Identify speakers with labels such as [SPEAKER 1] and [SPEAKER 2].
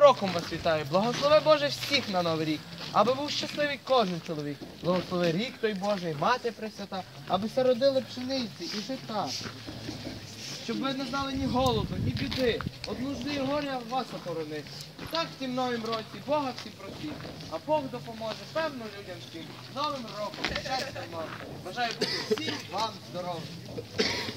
[SPEAKER 1] роком вас вітаю. Благослови Боже всіх на новий рік. Аби був щасливий кожен чоловік. Благослови рік той Божий, мати пресвята, аби се родили пшениці і жита. Щоб ви не знали ні голоду, ні біди. От нужди і горя вас охорони. І так в тім новім році Бога всі просіть. А Бог допоможе певно людям всім. З Новим роком, щастя вам. Бажаю бути всім вам здоров'я.